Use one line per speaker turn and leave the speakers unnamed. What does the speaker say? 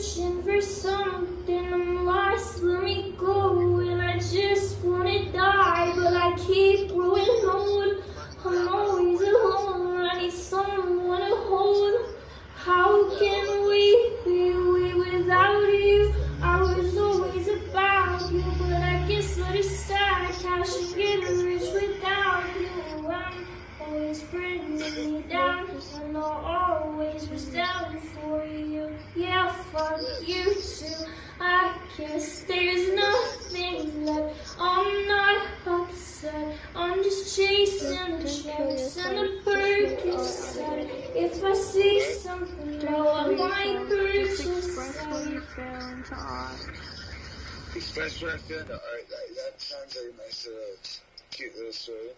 searching for something. I'm lost, let me go. And I just wanna die, but I keep growing old. I'm always alone, I need someone to hold. How can we be we without you? I was always about you, but I guess that it's sad. Cash and getting rich without you. I'm always bringing me down, and I always was down for you. Yeah, fuck you too. I guess there's nothing left. I'm not upset. I'm just chasing the checks and the Percocet. If I see something low, I might purchase
express what to
I feel. Alright, that, that sounds like a nice, uh, cute little story.